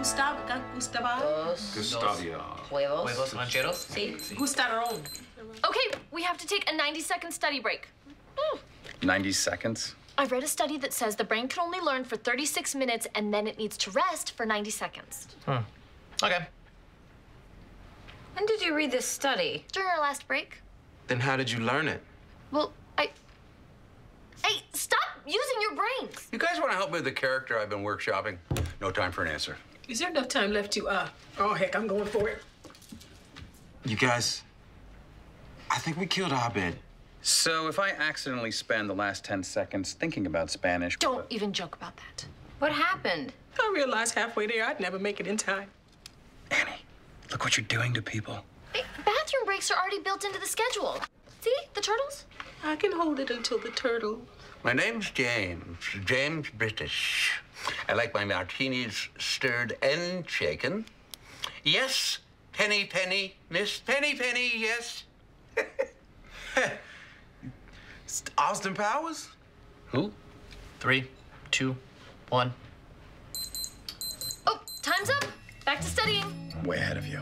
pasta, Gustavo. Dos Gustavia. huevos. Huevos rancheros? Sí. Gustaron. Okay, we have to take a 90 second study break. Hmm. 90 seconds? I read a study that says the brain can only learn for 36 minutes and then it needs to rest for 90 seconds. Hmm. Okay. When did you read this study? During our last break. Then how did you learn it? Well, I. Hey, stop using your brains! You guys want to help me with the character I've been workshopping? No time for an answer. Is there enough time left to, uh, oh heck, I'm going for it. You guys, I think we killed Abed. So if I accidentally spend the last 10 seconds thinking about Spanish. Don't even joke about that. What happened? I realized halfway there I'd never make it in time. Annie, look what you're doing to people. Hey, bathroom breaks are already built into the schedule. See? The turtles? I can hold it until the turtle. My name's James, James British. I like my martinis stirred and shaken. Yes, Penny Penny, Miss Penny Penny, yes. Austin Powers? Who? Three, two, one. Oh, time's up. Back to studying. Way ahead of you.